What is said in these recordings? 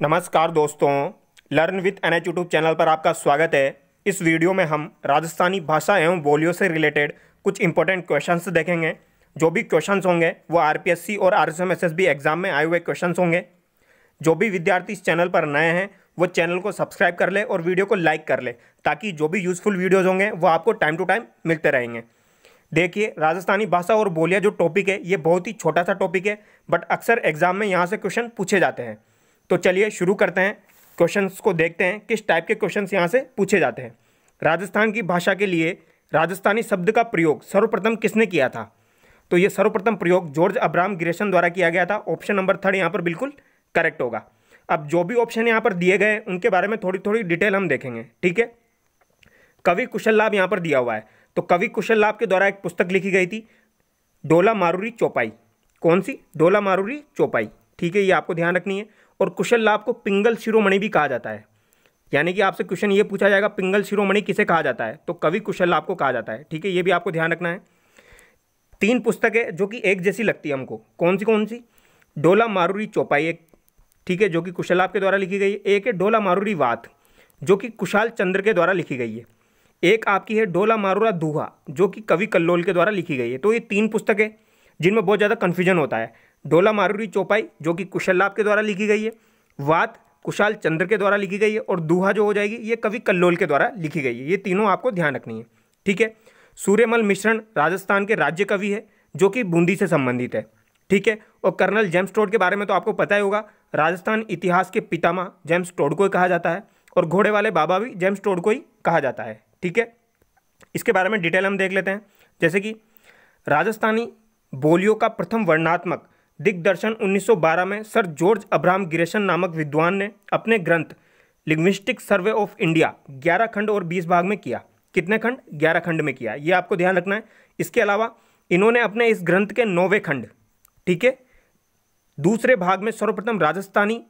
नमस्कार दोस्तों learn with N H YouTube channel पर आपका स्वागत है। इस वीडियो में हम राजस्थानी भाषा एवं बोलियों से रिलेटेड कुछ इंपॉर्टेंट क्वेश्चंस देखेंगे। जो भी क्वेश्चंस होंगे, वो आरपीएससी और आरएसएमएसएसबी एग्ज़ाम में आए हुए क्वेश्चंस होंगे। जो भी विद्यार्थी इस चैनल पर नए हैं, वो चैनल को सब्सक्राइब कर ले और वीडियो को लाइक कर ले, ताकि जो भी यूज़फुल वीडियोज़ होंगे, वो आपको टाइम टू टाइम मिलते रहेंगे। देखिए, राजस्थानी भाषा और बोलियाँ जो टॉपिक है, ये बहुत ही छोटा सा टॉपिक है बट अक्सर एग्ज़ाम में यहाँ से क्वेश्चन पूछे जाते हैं। तो चलिए शुरू करते हैं। क्वेश्चंस को देखते हैं, किस टाइप के क्वेश्चंस यहाँ से पूछे जाते हैं। राजस्थान की भाषा के लिए राजस्थानी शब्द का प्रयोग सर्वप्रथम किसने किया था? तो ये सर्वप्रथम प्रयोग जॉर्ज अब्राहम गिरेशन द्वारा किया गया था। ऑप्शन नंबर थर्ड यहाँ पर बिल्कुल करेक्ट होगा। अब जो भी ऑप्शन यहाँ पर दिए गए उनके बारे में थोड़ी थोड़ी डिटेल हम देखेंगे, ठीक है? कवि कुशल लाभ यहाँ पर दिया हुआ है। तो कवि कुशल लाभ के द्वारा एक पुस्तक लिखी गई थी, डोला मारूरी चौपाई। कौन सी? डोला मारूरी चौपाई। ठीक है, ये आपको ध्यान रखनी है। और कुशल लाभ को पिंगल शिरोमणि भी कहा जाता है। यानी कि आपसे क्वेश्चन ये पूछा जाएगा, पिंगल शिरोमणि किसे कहा जाता है? तो कवि कुशल लाभ को कहा जाता है। ठीक है, ये भी आपको ध्यान रखना है। तीन पुस्तकें जो कि एक जैसी लगती है हमको। कौन सी कौन सी डोला मारूरी चौपाई एक। ठीक है, जो कि कुशल लाभ के द्वारा लिखी गई है। एक है डोला मारूरी वात, जो कि कुशाल चंद्र के द्वारा लिखी गई है। एक आपकी है डोला मारूरा दूहा, जो कि कवि कल्लोल के द्वारा लिखी गई है। तो ये तीन पुस्तकें जिनमें बहुत ज़्यादा कन्फ्यूज़न होता है। डोला मारूरी चौपाई, जो कि कुशल लाभ के द्वारा लिखी गई है, वात कुशाल चंद्र के द्वारा लिखी गई है, और दूहा जो हो जाएगी, ये कवि कल्लोल के द्वारा लिखी गई है। ये तीनों आपको ध्यान रखनी है, ठीक है? सूर्यमल मिश्रण राजस्थान के राज्य कवि है, जो कि बूंदी से संबंधित है, ठीक है? और कर्नल जेम्स टोड के बारे में तो आपको पता ही होगा, राजस्थान इतिहास के पितामह जेम्स टोड को ही कहा जाता है, और घोड़े वाले बाबा भी जेम्स टोड को ही कहा जाता है, ठीक है? इसके बारे में डिटेल हम देख लेते हैं, जैसे कि राजस्थानी बोलियों का प्रथम वर्णात्मक दिग्दर्शन 1912 में सर जॉर्ज अब्राहम गिरेशन नामक विद्वान ने अपने ग्रंथ लिंग्विस्टिक सर्वे ऑफ़ इंडिया 11 खंड और 20 भाग में किया। कितने खंड? 11 खंड में किया। ये आपको ध्यान रखना है। इसके अलावा इन्होंने अपने इस ग्रंथ के नौवे खंड, ठीक है? दूसरे भाग में सर्वप्रथम राजस्थानी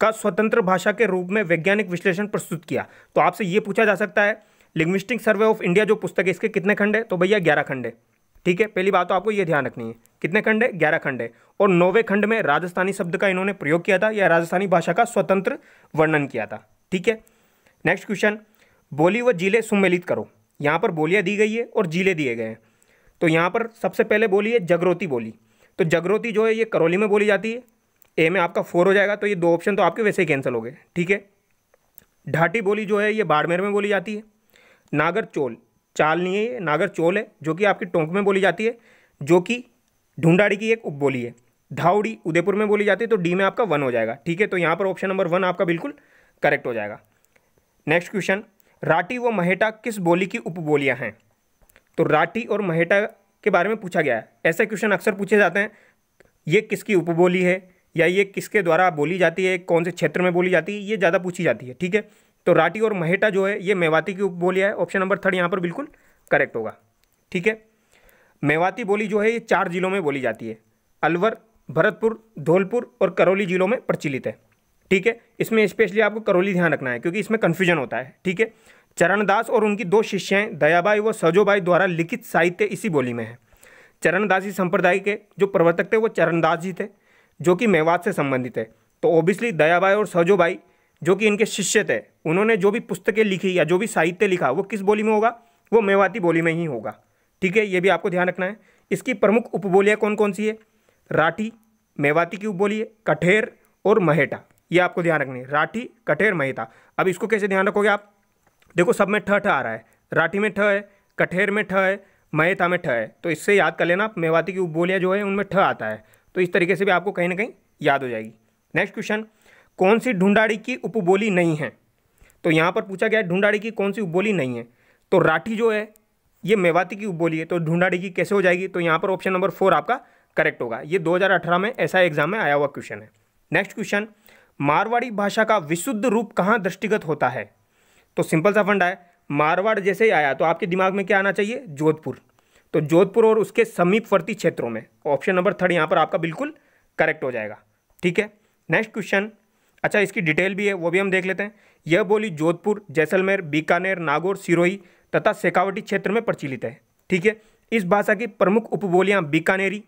का स्वतंत्र भाषा के रूप में वैज्ञानिक विश्लेषण प्रस्तुत किया। तो आपसे ये पूछा जा सकता है, लिंग्विस्टिक सर्वे ऑफ़ इंडिया जो पुस्तक है, इसके कितने खंड है? तो भैया ग्यारह खंड है। ठीक है, पहली बात तो आपको ये ध्यान रखनी है, कितने खंड है? ग्यारह खंड है। और नौवे खंड में राजस्थानी शब्द का इन्होंने प्रयोग किया था या राजस्थानी भाषा का स्वतंत्र वर्णन किया था। ठीक है? नेक्स्ट क्वेश्चन बोली व ज़िले सुमेलित करो। यहाँ पर बोलियाँ दी गई है और ज़िले दिए गए हैं। तो यहाँ पर सबसे पहले बोली है जगरोती बोली। तो जगरोती जो है, ये करौली में बोली जाती है। ए में आपका फोर हो जाएगा तो ये दो ऑप्शन तो आपके वैसे ही कैंसिल हो गए। ठीक है? ढाटी बोली जो है, ये बाड़मेर में बोली जाती है। नागर चोल चाल नहीं है, ये नागर चोल है, जो कि आपकी टोंक में बोली जाती है, जो कि ढूंढाड़ी की एक उपबोली है। धाउड़ी उदयपुर में बोली जाती है तो डी में आपका वन हो जाएगा, ठीक है? तो यहाँ पर ऑप्शन नंबर वन आपका बिल्कुल करेक्ट हो जाएगा। नेक्स्ट क्वेश्चन राठी व महेटा किस बोली की उपबोलियाँ हैं? तो राठी और महेटा के बारे में पूछा गया है। ऐसे क्वेश्चन अक्सर पूछे जाते हैं, ये किसकी उपबोली है या ये किसके द्वारा बोली जाती है, कौन से क्षेत्र में बोली जाती है, ये ज़्यादा पूछी जाती है, ठीक है? तो राठी और महेटा जो है, ये मेवाती की उपबोलियाँ है। ऑप्शन नंबर थर्ड यहाँ पर बिल्कुल करेक्ट होगा। ठीक है? मेवाती बोली जो है, ये चार जिलों में बोली जाती है। अलवर, भरतपुर, धौलपुर और करौली जिलों में प्रचलित है। ठीक है? इसमें स्पेशली आपको करौली ध्यान रखना है, क्योंकि इसमें कन्फ्यूज़न होता है। ठीक है? चरणदास और उनकी दो शिष्याएँ दयाबाई व सजोबाई द्वारा लिखित साहित्य इसी बोली में है। चरणदासी संप्रदाय के जो प्रवर्तक थे, वो चरणदास जी थे, जो कि मेवात से संबंधित है। तो ओबियसली दयाबाई और सजोबाई जो कि इनके शिष्य थे, उन्होंने जो भी पुस्तकें लिखी या जो भी साहित्य लिखा, वो किस बोली में होगा? वो मेवाती बोली में ही होगा। ठीक है? ये भी आपको ध्यान रखना है। इसकी प्रमुख उपबोलियाँ कौन कौन सी है? राठी, मेवाती की उपबोली है कठेर और महेटा। ये आपको ध्यान रखनी है। राठी, कठेर महेता अब इसको कैसे ध्यान रखोगे आप? देखो, सब में ठ ठ आ रहा है। राठी में ठ है, कठेर में ठ है महेता में ठ है। तो इससे याद कर लेना आप मेवाती की उपबोलियाँ जो है, उनमें ठ आता है। तो इस तरीके से भी आपको कहीं ना कहीं याद हो जाएगी। Next question. कौन सी ढूंढाड़ी की उपबोली नहीं है? तो यहाँ पर पूछा गया है, ढूंढाड़ी की कौन सी उपबोली नहीं है? तो राठी जो है, ये मेवाती की उपबोली है तो ढूंढाड़ी की कैसे हो जाएगी? तो यहाँ पर ऑप्शन नंबर फोर आपका करेक्ट होगा। ये 2018 में ऐसा एग्ज़ाम में आया हुआ क्वेश्चन है। नेक्स्ट क्वेश्चन मारवाड़ी भाषा का विशुद्ध रूप कहाँ दृष्टिगत होता है? तो सिंपल सा फंडा है, मारवाड़ जैसे ही आया तो आपके दिमाग में क्या आना चाहिए? जोधपुर। तो जोधपुर और उसके समीपवर्ती क्षेत्रों में ऑप्शन नंबर थर्ड यहाँ पर आपका बिल्कुल करेक्ट हो जाएगा। ठीक है? नेक्स्ट क्वेश्चन अच्छा इसकी डिटेल भी है, वो भी हम देख लेते हैं। यह बोली जोधपुर, जैसलमेर, बीकानेर, नागौर, सिरोही तथा शेखावटी क्षेत्र में प्रचलित है। ठीक है? इस भाषा की प्रमुख उपबोलियाँ बीकानेरी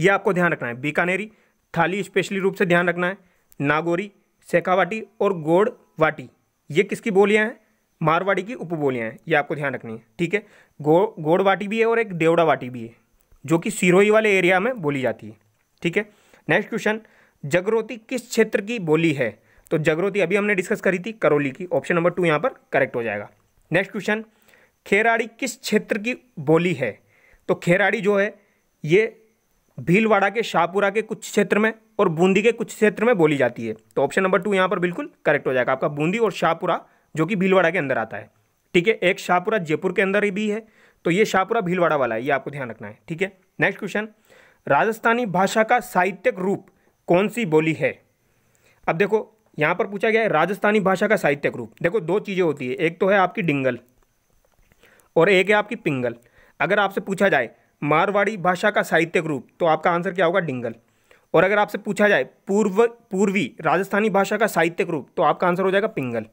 ये आपको ध्यान रखना है। बीकानेरी, थाली स्पेशली रूप से ध्यान रखना है। नागौरी, शेखावाटी और गोड़वाटी, ये किसकी बोलियाँ हैं? मारवाड़ी की उपबोलियाँ हैं, ये आपको ध्यान रखनी है। ठीक है? गो, गोड़वाटी भी है और एक देवड़ावाटी भी है, जो कि सिरोही वाले एरिया में बोली जाती है। ठीक है? नेक्स्ट क्वेश्चन जगरोती किस क्षेत्र की बोली है? तो जगरोती अभी हमने डिस्कस करी थी करौली की। ऑप्शन नंबर टू यहाँ पर करेक्ट हो जाएगा। नेक्स्ट क्वेश्चन खेराड़ी किस क्षेत्र की बोली है? तो खेराड़ी जो है, ये भीलवाड़ा के शाहपुरा के कुछ क्षेत्र में और बूंदी के कुछ क्षेत्र में बोली जाती है। तो ऑप्शन नंबर टू यहाँ पर बिल्कुल करेक्ट हो जाएगा। आपका बूंदी और शाहपुरा जो कि भीलवाड़ा के अंदर आता है। ठीक है, एक शाहपुरा जयपुर के अंदर ही भी है तो ये शाहपुरा भीलवाड़ा वाला है, ये आपको ध्यान रखना है। ठीक है नेक्स्ट क्वेश्चन राजस्थानी भाषा का साहित्यिक रूप कौन सी बोली है? अब देखो, यहाँ पर पूछा गया है राजस्थानी भाषा का साहित्यिक रूप। देखो, दो चीज़ें होती है। एक तो है आपकी डिंगल और एक है आपकी पिंगल। अगर आपसे पूछा जाए मारवाड़ी भाषा का साहित्यिक रूप तो आपका आंसर क्या होगा? डिंगल। और अगर आपसे पूछा जाए पूर्व, पूर्वी राजस्थानी भाषा का साहित्यिक रूप तो आपका आंसर हो जाएगा पिंगल।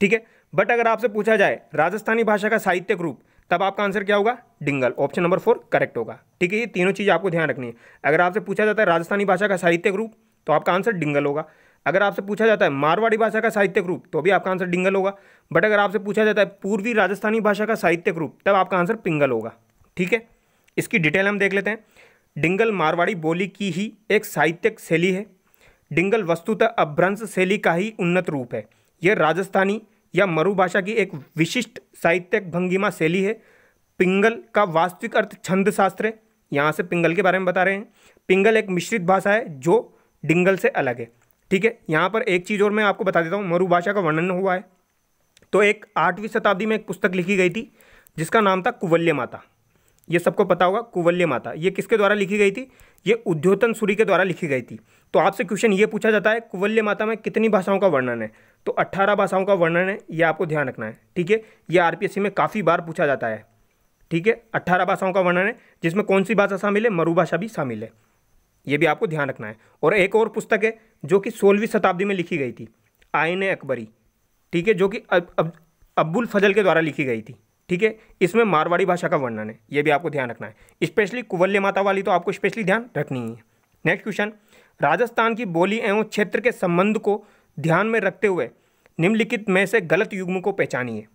ठीक है? बट अगर आपसे पूछा जाए राजस्थानी भाषा का साहित्यिक रूप तब आपका आंसर क्या होगा? Dingal. Option number four correct होगा। ठीक है, ये तीनों चीज़ आपको ध्यान रखनी है। अगर आपसे पूछा जाता है राजस्थानी भाषा का साहित्यिक रूप तो आपका आंसर डिंगल होगा। अगर आपसे पूछा जाता है मारवाड़ी भाषा का साहित्यिक रूप तो भी आपका आंसर डिंगल होगा। बट अगर आपसे पूछा जाता है पूर्वी राजस्थानी भाषा का साहित्यिक रूप तब आपका आंसर पिंगल होगा। ठीक है, इसकी डिटेल हम देख लेते हैं। डिंगल मारवाड़ी बोली की ही एक साहित्यिक शैली है। डिंगल वस्तुतः अभ्रंश शैली का ही उन्नत रूप है। यह राजस्थानी या मरु भाषा की एक विशिष्ट साहित्यिक भंगिमा शैली है। पिंगल का वास्तविक अर्थ छंद शास्त्र है। यहाँ से पिंगल के बारे में बता रहे हैं। पिंगल एक मिश्रित भाषा है, जो डिंगल से अलग है। ठीक है, यहाँ पर एक चीज़ और मैं आपको बता देता हूँ। मरु भाषा का वर्णन हुआ है। तो एक आठवीं शताब्दी में एक पुस्तक लिखी गई थी, जिसका नाम था कुवल्य माता। ये सबको पता होगा, कुवल्य माता। ये किसके द्वारा लिखी गई थी? ये उद्योतन सूरी के द्वारा लिखी गई थी। तो आपसे क्वेश्चन ये पूछा जाता है, कुवल्य माता में कितनी भाषाओं का वर्णन है? तो अट्ठारह भाषाओं का वर्णन है ये आपको ध्यान रखना है ठीक है? ये आरपीएससी में काफ़ी बार पूछा जाता है ठीक है? अट्ठारह भाषाओं का वर्णन है जिसमें कौन सी भाषा शामिल है? मरु भाषा भी शामिल है ये भी आपको ध्यान रखना है। और एक और पुस्तक है जो कि सोलहवीं शताब्दी में लिखी गई थी आयन अकबरी ठीक है? जो कि अब, अब्बुल फजल के द्वारा लिखी गई थी ठीक है? इसमें मारवाड़ी भाषा का वर्णन है ये भी आपको ध्यान रखना है। स्पेशली कुवल्य माता वाली तो आपको स्पेशली ध्यान रखनी है। नेक्स्ट क्वेश्चन राजस्थान की बोली एवं क्षेत्र के संबंध को ध्यान में रखते हुए निम्नलिखित में से गलत युग्म को पहचानिए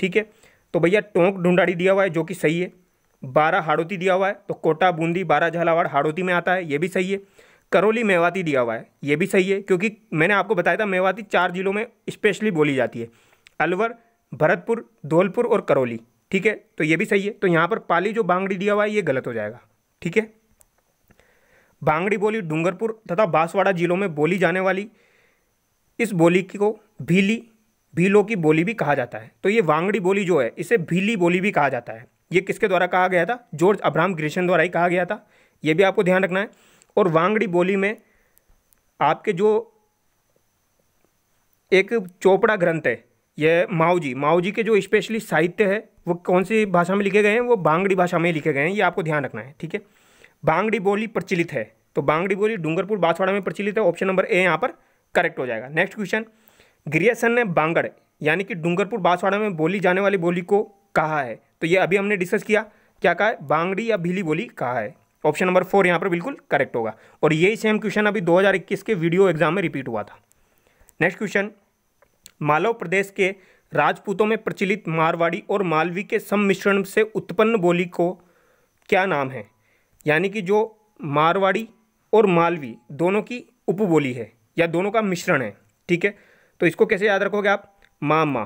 ठीक है? तो भैया टोंक ढूंढाड़ी दिया हुआ है, जो कि सही है। बारह हाड़ोती दिया हुआ है तो कोटा, बूंदी, बारह झालावाड़ हाड़ोती में आता है, ये भी सही है। करौली, मेवाती दिया हुआ है, ये भी सही है, क्योंकि मैंने आपको बताया था मेवाती चार जिलों में स्पेशली बोली जाती है। अलवर, भरतपुर, धौलपुर और करौली। ठीक है? तो ये भी सही है। तो यहाँ पर पाली जो बांगड़ी दिया हुआ है, ये गलत हो जाएगा। ठीक है? बांगड़ी बोली डूंगरपुर तथा बांसवाड़ा जिलों में बोली जाने वाली इस बोली को भीली, भीलों की बोली भी कहा जाता है। तो ये वांगड़ी बोली जो है, इसे भीली बोली भी कहा जाता है। ये किसके द्वारा कहा गया था? जॉर्ज अब्राहम ग्रेशन द्वारा ही कहा गया था। ये भी आपको ध्यान रखना है। और वांगड़ी बोली में आपके जो एक चोपड़ा ग्रंथ है, ये माओजी माओजी के जो स्पेशली साहित्य है, वो कौन सी भाषा में लिखे गए हैं? वो बांगड़ी भाषा में लिखे गए हैं। ये आपको ध्यान रखना है, ठीक है? बांगड़ी बोली प्रचलित है। तो बांगड़ी बोली डूंगरपुर बांसवाड़ा में प्रचलित है। ऑप्शन नंबर ए यहाँ पर करेक्ट हो जाएगा। Next question. ग्रियसन ने बांगड़, यानी कि डूंगरपुर बांसवाड़ा में बोली जाने वाली बोली को कहा है। तो ये अभी हमने डिस्कस किया, क्या कहा है? बांगड़ी या भीली बोली कहा है। ऑप्शन नंबर फोर यहाँ पर बिल्कुल करेक्ट होगा। और यही सेम क्वेश्चन अभी 2021 के वीडियो एग्ज़ाम में रिपीट हुआ था। नेक्स्ट क्वेश्चन मालव प्रदेश के राजपूतों में प्रचलित मारवाड़ी और मालवी के सम्मिश्रण से उत्पन्न बोली को क्या नाम है? यानी कि जो मारवाड़ी और मालवी, दोनों की उपबोली है, या दोनों का मिश्रण है, ठीक है? तो इसको कैसे याद रखोगे आप? माँ माँ।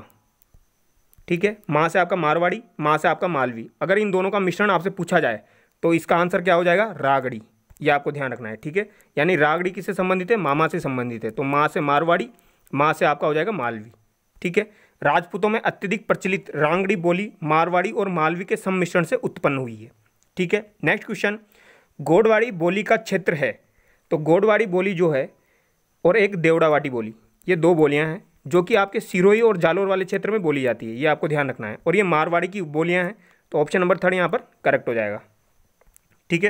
ठीक है? माँ से आपका मारवाड़ी, माँ से आपका मालवी। अगर इन दोनों का मिश्रण आपसे पूछा जाए तो इसका आंसर क्या हो जाएगा? रागड़ी। ये आपको ध्यान रखना है, ठीक है? यानी रागड़ी किससे संबंधित है? मामा से संबंधित है। तो माँ से मारवाड़ी, माँ से आपका हो जाएगा मालवी। ठीक है? राजपूतों में अत्यधिक प्रचलित रांगड़ी बोली मारवाड़ी और मालवी के सम्मिश्रण से उत्पन्न हुई है। ठीक है? Next question. गोडवाड़ी बोली का क्षेत्र है। तो गोडवाड़ी बोली जो है, और एक देवड़ावाटी बोली। ये दो बोलियाँ हैं, जो कि आपके सिरोही और जालोर वाले क्षेत्र में बोली जाती है। ये आपको ध्यान रखना है। और ये मारवाड़ी की बोलियाँ हैं तो ऑप्शन नंबर थर्ड यहाँ पर करेक्ट हो जाएगा। ठीक है?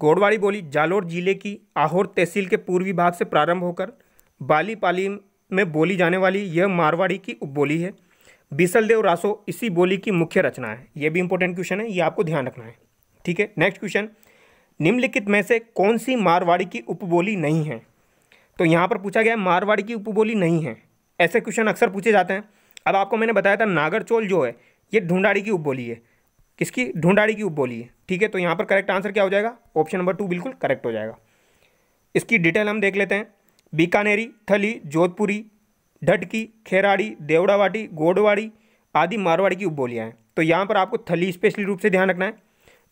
गोडवाड़ी बोली, जालोर ज़िले की आहोर तहसील के पूर्वी भाग से प्रारंभ होकर बाली पाली में बोली जाने वाली यह मारवाड़ी की उपबोली है। बिसलदेव रासो, इसी बोली की मुख्य रचना है। यह भी इंपॉर्टेंट क्वेश्चन है, ये आपको ध्यान रखना है। ठीक है? नेक्स्ट क्वेश्चन निम्नलिखित में से कौन सी मारवाड़ी की उपबोली नहीं है? तो यहाँ पर पूछा गया मारवाड़ी की उपबोली नहीं है। ऐसे क्वेश्चन अक्सर पूछे जाते हैं। अब आपको मैंने बताया था नागरचोल जो है, ये ढूंढाड़ी की उपबोली है। किसकी? ढूंढाड़ी की उपबोली है। ठीक है तो यहाँ पर करेक्ट आंसर क्या हो जाएगा? ऑप्शन नंबर टू बिल्कुल करेक्ट हो जाएगा। इसकी डिटेल हम देख लेते हैं। बीकानेरी, थली, जोधपुरी, ढटकी, खेराड़ी, देवड़ावाटी, गोडवाड़ी आदि मारवाड़ी की उपबोलियाँ हैं। तो यहाँ पर आपको थली स्पेशली रूप से ध्यान रखना है।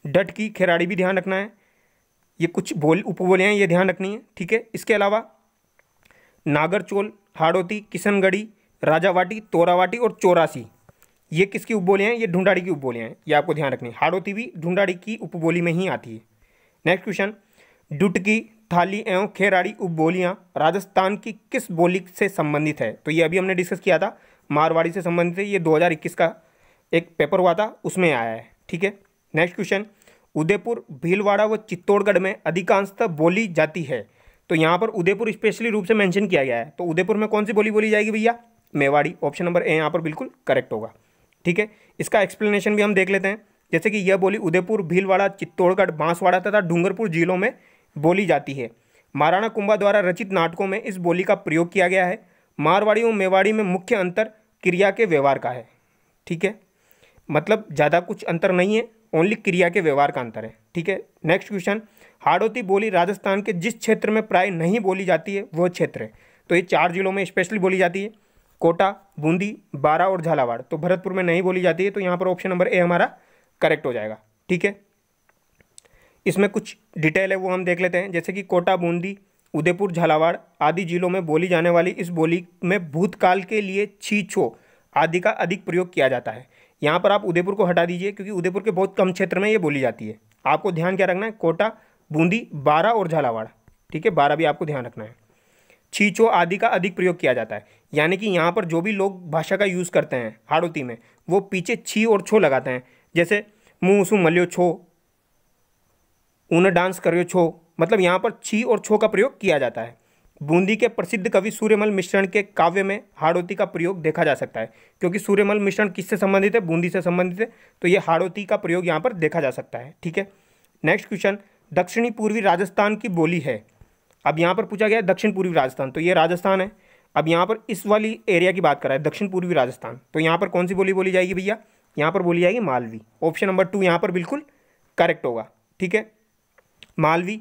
ढटकी, खेराड़ी भी ध्यान रखना है। ये कुछ बोल, उपबोलियाँ ये ध्यान रखनी है। ठीक है, इसके अलावा नागरचोल, हाड़ोती, किशनगढ़ी, राजावाटी, तोरावाटी और चौरासी। ये किसकी उपबोलियाँ हैं? ये ढूंढाड़ी की उपबोलियाँ हैं। ये आपको ध्यान रखनी है। हाड़ोती भी ढूंढाड़ी की उपबोली में ही आती है। नेक्स्ट क्वेश्चन डुटकी, थाली एवं खेराड़ी उपबोलियाँ राजस्थान की किस बोली से संबंधित है? तो ये अभी हमने डिस्कस किया था। मारवाड़ी से संबंधित है। ये 2021 का एक पेपर हुआ था। उसमें आया है। ठीक है? नेक्स्ट क्वेश्चन उदयपुर, भीलवाड़ा व चित्तौड़गढ़ में अधिकांशतः बोली जाती है। तो यहाँ पर उदयपुर स्पेशली रूप से मेंशन किया गया है। तो उदयपुर में कौन सी बोली बोली जाएगी भैया? मेवाड़ी। ऑप्शन नंबर ए यहाँ पर बिल्कुल करेक्ट होगा। ठीक है? इसका एक्सप्लेनेशन भी हम देख लेते हैं। जैसे कि यह बोली उदयपुर, भीलवाड़ा, चित्तौड़गढ़, बांसवाड़ा तथा डूंगरपुर जिलों में बोली जाती है। महाराणा कुंभा द्वारा रचित नाटकों में इस बोली का प्रयोग किया गया है। मारवाड़ी और मेवाड़ी में मुख्य अंतर क्रिया के व्यवहार का है। ठीक है? मतलब ज़्यादा कुछ अंतर नहीं है ओनली क्रिया के व्यवहार का अंतर है। ठीक है? नेक्स्ट क्वेश्चन हाड़ोती बोली राजस्थान के जिस क्षेत्र में प्राय नहीं बोली जाती है वह क्षेत्र है। तो ये चार जिलों में स्पेशली बोली जाती है। कोटा, बूंदी, बारा और झालावाड़। तो भरतपुर में नहीं बोली जाती है तो यहाँ पर ऑप्शन नंबर ए हमारा करेक्ट हो जाएगा। ठीक है? इसमें कुछ डिटेल है, वो हम देख लेते हैं। जैसे कि कोटा, बूंदी, उदयपुर, झालावाड़ आदि जिलों में बोली जाने वाली इस बोली में भूतकाल के लिए छीछो आदि का अधिक प्रयोग किया जाता है। यहाँ पर आप उदयपुर को हटा दीजिए, क्योंकि उदयपुर के बहुत कम क्षेत्र में ये बोली जाती है। आपको ध्यान क्या रखना है? कोटा बूंदी बारह और झालावाड़। ठीक है बारह भी आपको ध्यान रखना है। छीचो आदि का अधिक प्रयोग किया जाता है। यानी कि यहाँ पर जो भी लोग भाषा का यूज़ करते हैं, हाड़ोती में, वो पीछे छी और छो लगाते हैं। जैसे, मुँह सु मल्यो छो। ऊन, डांस, करियो, छो। मतलब यहाँ पर छी और छो का प्रयोग किया जाता है। बूंदी के प्रसिद्ध कवि सूर्यमल मिश्रण के काव्य में हाड़ोती का प्रयोग देखा जा सकता है। क्योंकि सूर्यमल मिश्रण किससे संबंधित है? बूंदी से संबंधित है। तो ये हाड़ोती का प्रयोग यहाँ पर देखा जा सकता है। ठीक है, नेक्स्ट क्वेश्चन। दक्षिणी पूर्वी राजस्थान की बोली है। अब यहाँ पर पूछा गया दक्षिण पूर्वी राजस्थान तो ये राजस्थान है। अब यहाँ पर इस वाली एरिया की बात कर रहा है, दक्षिण पूर्वी राजस्थान। तो यहाँ पर कौन सी बोली बोली जाएगी भैया? यहाँ पर बोली जाएगी मालवी। ऑप्शन नंबर टू यहाँ पर बिल्कुल करेक्ट होगा, ठीक है? मालवी,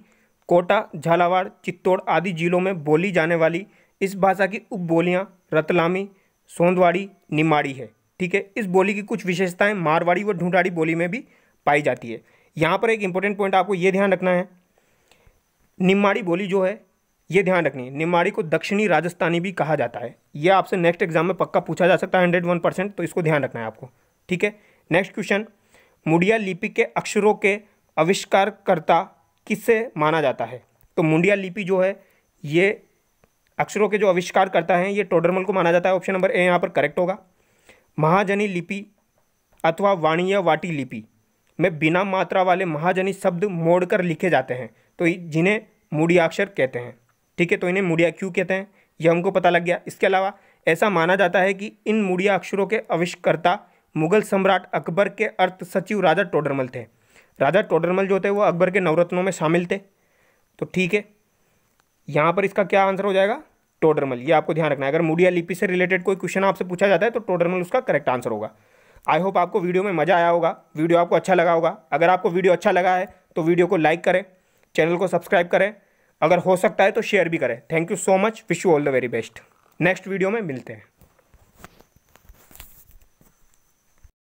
कोटा, झालावाड़, चित्तौड़ आदि जिलों में बोली जाने वाली इस भाषा की उपबोलियाँ रतलामी, सोंदवाड़ी निमाड़ी है, ठीक है? इस बोली की कुछ विशेषताएँ मारवाड़ी व ढूंढाड़ी बोली में भी पाई जाती है। यहाँ पर एक इंपॉर्टेंट पॉइंट आपको ये ध्यान रखना है। निम्माड़ी बोली जो है, ये ध्यान रखनी है। निम्माड़ी को दक्षिणी राजस्थानी भी कहा जाता है। ये आपसे नेक्स्ट एग्ज़ाम में पक्का पूछा जा सकता है हंड्रेड वन परसेंट तो इसको ध्यान रखना है आपको। ठीक है? नेक्स्ट क्वेश्चन मुड़िया लिपि के अक्षरों के आविष्कारकर्ता किससे माना जाता है? तो मुंडिया लिपि जो है, ये अक्षरों के जो आविष्कार करता है, ये टोडरमल को माना जाता है। ऑप्शन नंबर ए यहाँ पर करेक्ट होगा। महाजनी लिपि अथवा वाणिया वाटी लिपि। में बिना मात्रा वाले महाजनी शब्द मोड़कर लिखे जाते हैं। तो जिन्हें मूडियाक्षर कहते हैं। ठीक है तो इन्हें मुड़िया क्यों कहते हैं? यह हमको पता लग गया। इसके अलावा ऐसा माना जाता है कि इन मुड़िया अक्षरों के आविष्कर्ता मुगल सम्राट अकबर के अर्थ सचिव राजा टोडरमल थे। राजा टोडरमल जो थे, वो अकबर के नवरत्नों में शामिल थे। तो ठीक है, यहाँ पर इसका क्या आंसर हो जाएगा? टोडरमल। ये आपको ध्यान रखना है। अगर मुडिया लिपि से रिलेटेड कोई क्वेश्चन आपसे पूछा जाता है तो टोडरमल उसका करेक्ट आंसर होगा। आई होप आपको वीडियो में मज़ा आया होगा, वीडियो आपको अच्छा लगा होगा। अगर आपको वीडियो अच्छा लगा है तो वीडियो को लाइक करें, चैनल को सब्सक्राइब करें। अगर हो सकता है तो शेयर भी करें। Thank you so much wish you all the very best next video में मिलते हैं।